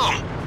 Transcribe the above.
come.